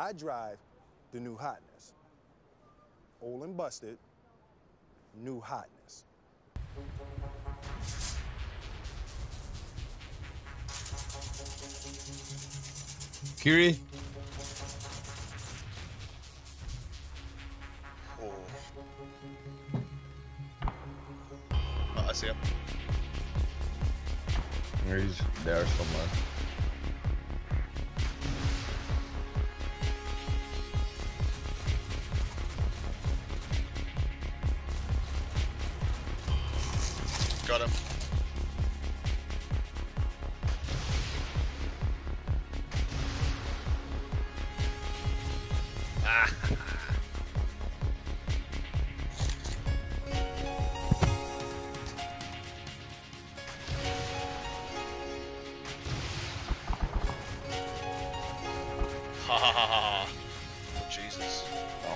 I drive the new hotness. Old and busted, new hotness. Kiri? Oh. Oh, I see him. He's there somewhere.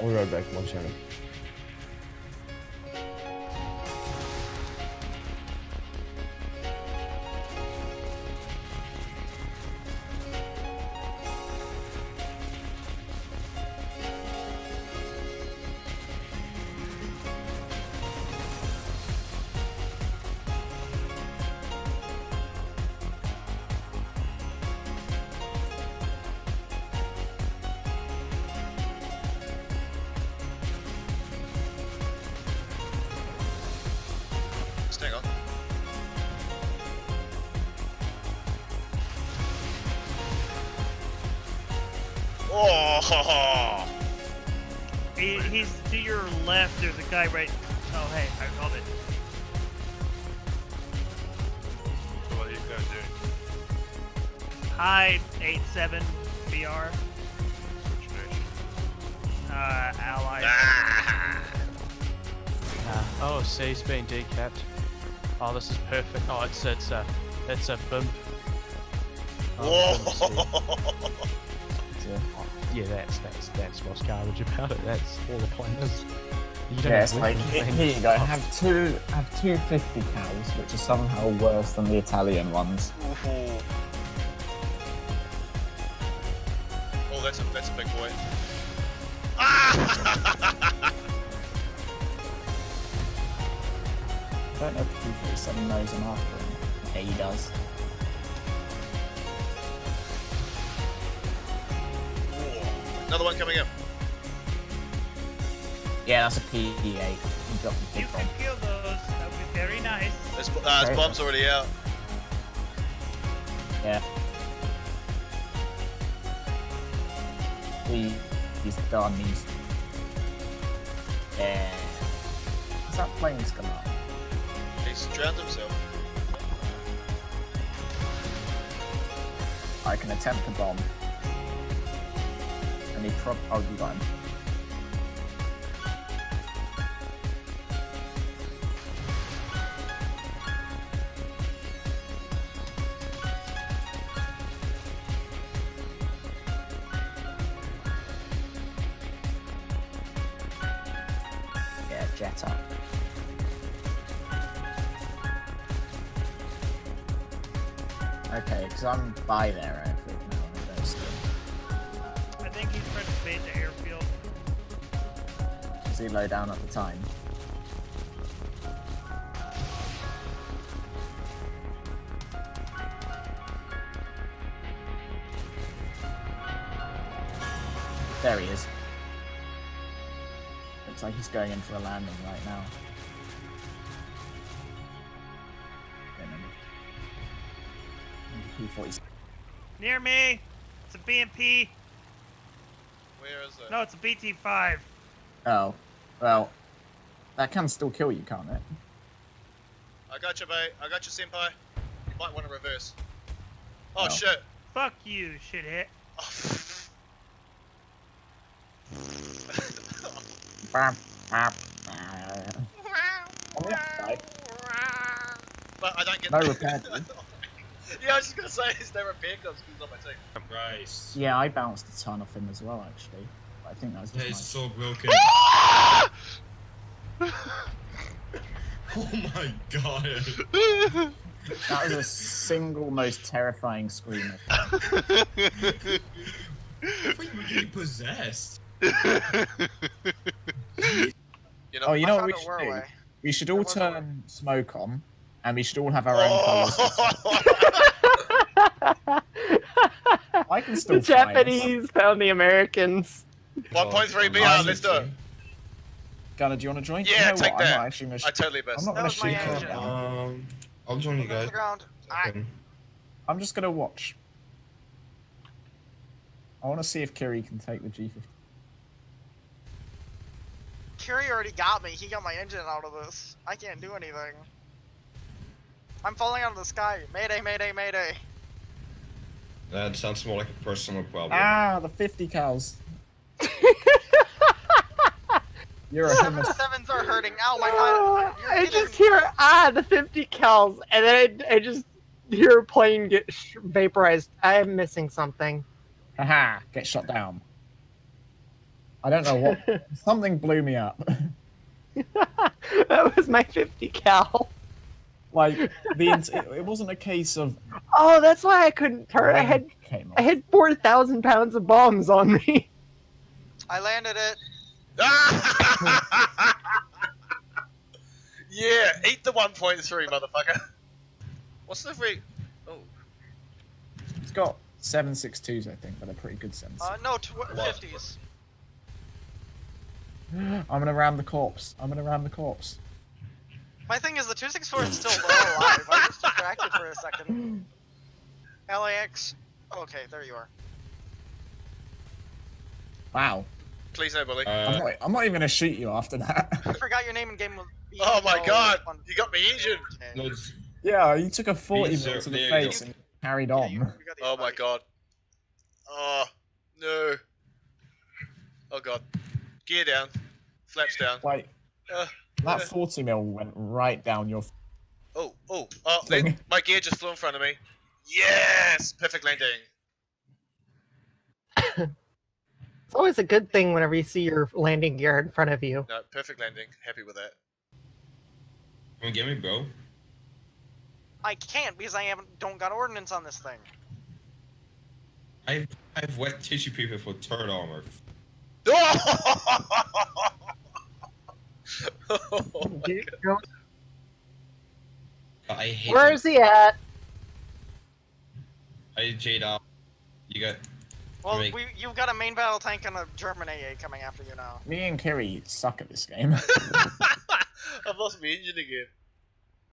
I'll be right back. One second. Stay Oh! He, he's to your left. There's a guy right. Oh, hey, I called it. What are you guys doing? Hi, 87 BR. Which nation? Uh, ally. Ah! Uh, oh, C's been decapped. Oh, this is perfect. Oh, it's it's a it's a bump. Oh, Whoa! It's a- yeah, that's that's that's what's garbage about it. That's all the point is. You Yeah, it's like weapons, here you go. Have two have two 50 cals, which are somehow worse than the Italian ones. Ooh. Oh, that's a that's a big boy. Ah! I don't know if 247 knows him after him. Yeah, he does. Another one coming in. Yeah, that's a PEA. He You can kill those. That would be very nice. This, uh, this Okay. bomb's already out. Yeah. He, he's done. He's. Yeah. Is that plane's come up? He's drowned himself. I can attempt to bomb. And. Oh, you got. Yeah, jet up. Okay, because I'm by there he's trying to bait the airfield. Is he low down at the time? There he is. Looks like he's going in for a landing right now. P-40. Near me. It's a BMP. Where is it? No, it's a BT5. Oh, well, that can still kill you, can't it? I got you, mate. I got you, senpai. You might want to reverse. Oh, Oh. shit. Fuck you, shithead. Bam, bam, bam. On the but I don't get No repair done. yeah, I was just gonna say, is there repair comes because he's on my team. Christ. Yeah, I bounced a ton off him as well, actually. I think that was just is my... so broken. oh my god. That was a single most terrifying scream. I've had. I thought you were getting possessed. You know, Oh, you I know what we should do? away. We should all There was turn smoke on, and we should all have our own colours. Oh! I can still the fly this. Japanese found the Americans. 1.3 BR, I'm let's do it. Gunner, do you want to join? Yeah, you know take what? I'm that. not actually gonna. I totally missed. I'm not That gonna shoot her Um, I'll join you guys. the ground. Second. I'm just gonna watch. I want to see if Kiri can take the G50. Curie already got me. He got my engine out of this. I can't do anything. I'm falling out of the sky. Mayday, mayday, mayday. That sounds more like a personal problem. Ah, the 50 cals. You're a Seven hummus. sevens are hurting. Ow, my god. pilot. You're I kidding just hear ah the 50 cows, and then I, I just hear a plane get sh- vaporized. I am missing something. Haha, get shot down. I don't know what. Something blew me up. that was my 50 cal. Like the int- it, it wasn't a case of Oh, that's why I couldn't turn. I had came I had 4,000 pounds of bombs on me. I landed it. yeah, eat the 1.3, motherfucker. What's the free? Oh, It's got seven six twos, I think, but they're pretty good sense. Uh, no, tw- 50s. I'm gonna ram the corpse. I'm gonna ram the corpse. My thing is the 264 is still well alive. I was distracted for a second. LAX. Okay, there you are. Wow. please no bully. I'm Uh, not. I'm not even gonna shoot you after that. I forgot your name in game. was- Oh my god, fun. you got me injured. Okay. no, yeah, you took a 40 These to the there you face and carried Yeah, on. you- we got the Oh my god. Oh, no. Oh god. Gear down. Flaps down. Wait. Uh, that uh. 40 mil went right down your. Oh, oh, oh, Thing. my gear just flew in front of me. Yes! Perfect landing. It's always a good thing whenever you see your landing gear in front of you. No, perfect landing. Happy with that. come and get me, bro. I can't because I haven't don't got ordnance on this thing. I've I've wet tissue paper for third armor. oh Dude, I hate. Where it. is he at? I Jade out. You got. Well, Make- we you've got a main battle tank and a German AA coming after you now. Me and Kerry suck at this game. I've lost my engine again.